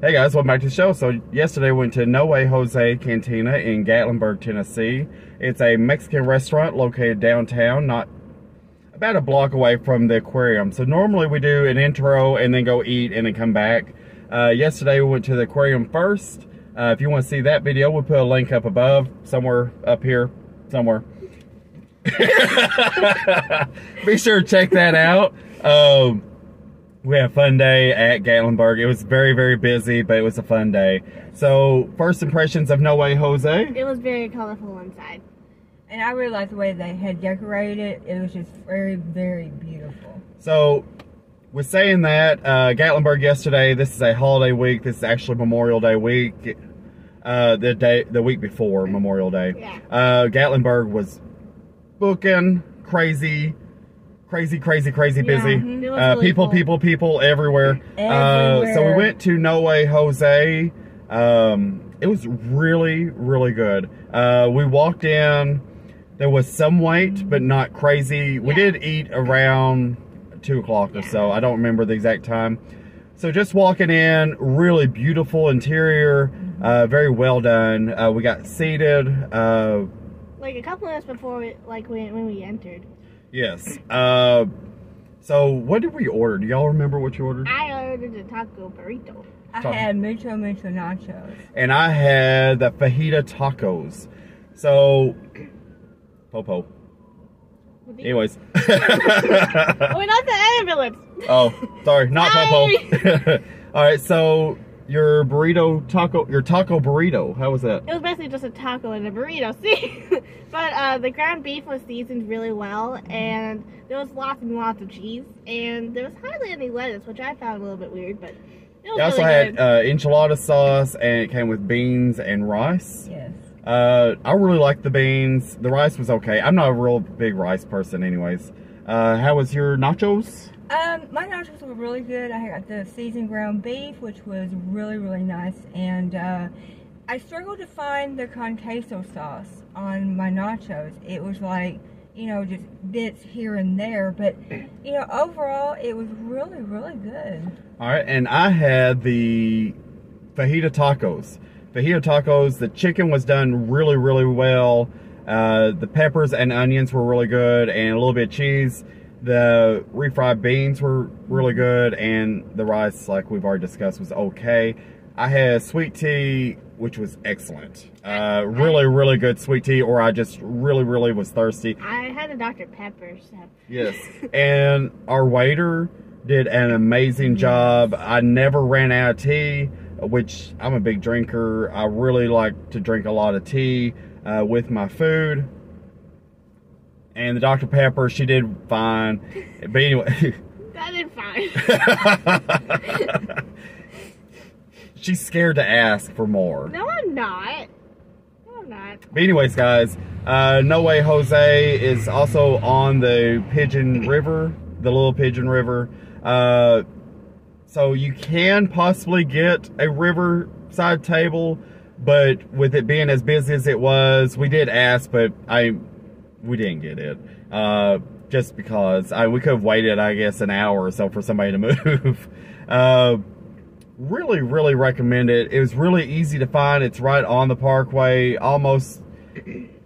Hey guys, welcome back to the show. So yesterday we went to No Way Jose Cantina in Gatlinburg, Tennessee. It's a Mexican restaurant located downtown, not about a block away from the aquarium. So normally we do an intro and then go eat and then come back. Uh, yesterday we went to the aquarium first. Uh, if you want to see that video, we'll put a link up above, somewhere up here, somewhere. Be sure to check that out. Um, we had a fun day at Gatlinburg. It was very, very busy, but it was a fun day. So, first impressions of No Way Jose? It was very colorful inside. And I really liked the way they had decorated it. It was just very, very beautiful. So, with saying that, uh, Gatlinburg yesterday, this is a holiday week. This is actually Memorial Day week. Uh, the day, the week before Memorial Day. Yeah. Uh, Gatlinburg was booking crazy, crazy, crazy, crazy Yeah, busy. was Uh, really people, full. people, people everywhere. Uh, so we went to No Way Jose. Um, it was really, really good. Uh, we walked in. There was some wait, but not crazy. We Yeah. did eat around two o'clock or so. I don't remember the exact time. So just walking in, really beautiful interior, uh, very well done. Uh, we got seated. Uh, Like a couple minutes before, we, like when, when we entered, yes. Uh, so what did we order? Do y'all remember what you ordered? I ordered a taco burrito. I Sorry. had mucho, mucho nachos. And I had the fajita tacos. So, popo. With the- Anyways. Oh, not the ambulance. oh, sorry, not Sorry. popo. All right, so your burrito taco, your taco burrito. How was that? It was basically just a taco and a burrito. See, but uh, the ground beef was seasoned really well, and there was lots and lots of cheese, and there was hardly any lettuce, which I found a little bit weird, but it was I also really had uh, enchilada sauce, and it came with beans and rice. Yes. Uh, I really liked the beans. The rice was okay. I'm not a real big rice person, anyways. Uh, how was your nachos? Um, my nachos were really good. I got the seasoned ground beef, which was really, really nice. And uh, I struggled to find the con queso sauce on my nachos. It was like, you know, just bits here and there. But, you know, overall, it was really, really good. All right, and I had the fajita tacos. Fajita tacos. The chicken was done really, really well. Uh, the peppers and onions were really good, and a little bit of cheese. The refried beans were really good, and the rice, like we've already discussed, was okay. I had sweet tea, which was excellent. Uh, really, really good sweet tea, or I just really, really was thirsty. I had a Dr. Pepper. So. Yes. and our waiter did an amazing job. I never ran out of tea, which I'm a big drinker. I really like to drink a lot of tea uh, with my food. And the Dr. Pepper, she did fine. But anyway, That did fine. she's scared to ask for more. no, I'm not. No, I'm not. But anyways, guys, uh, No Way Jose is also on the Pigeon River, the Little Pigeon River. Uh, so you can possibly get a riverside table, but with it being as busy as it was, we did ask, but I we didn't get it. Uh, just because I we could have waited, I guess, an hour or so for somebody to move. uh, really, really recommend it. It was really easy to find. It's right on the parkway, almost,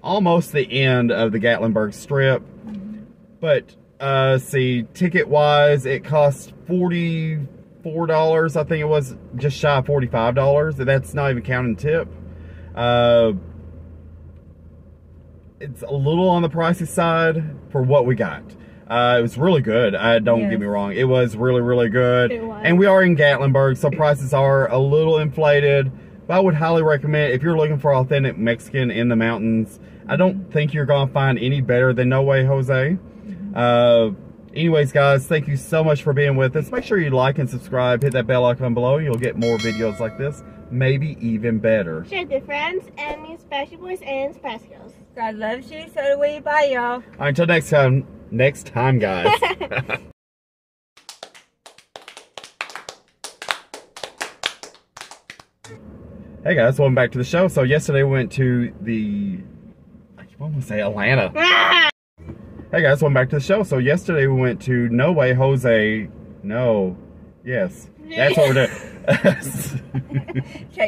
almost the end of the Gatlinburg Strip. But uh, see, ticket wise, it cost forty four dollars. I think it was just shy of forty five dollars. That's not even counting tip. Uh, it's a little on the pricey side for what we got. Uh, it was really good. I don't Yes. get me wrong. It was really, really good. It was. And we are in Gatlinburg, so prices are a little inflated. But I would highly recommend if you're looking for authentic Mexican in the mountains. I don't think you're gonna find any better than No Way Jose. Uh, anyways, guys, thank you so much for being with us. Make sure you like and subscribe. Hit that bell icon below. You'll get more videos like this, maybe even better. Share with your friends, enemies, special boys, and spice girls. God loves you, so do we. Bye, y'all. All right, until next time. Next time, guys. hey guys, welcome back to the show. So yesterday we went to the I keep wanting to say Atlanta. Ah! Hey guys, welcome back to the show. So yesterday we went to No Way Jose. No. Yes. That's what we're doing.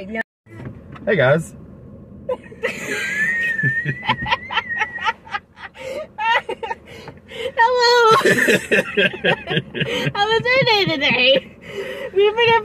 No. hey guys. Hello. How was your day today? Been here